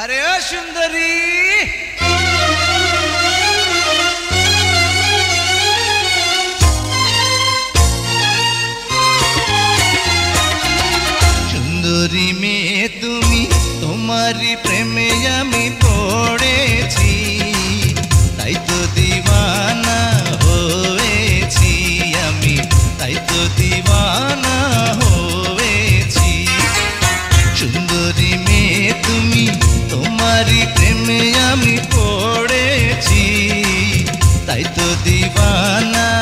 আরে ও সুন্দরী। সুন্দরী মেয়ে, তুমি তোমারই প্রেমে আমি পড়েছি। তাই তো দিবানা হয়েছি আমি। তাই তো দিবানা হয়েছি। সুন্দরী তারি প্রেমে আমি পড়েছি তাই তো দিবানা।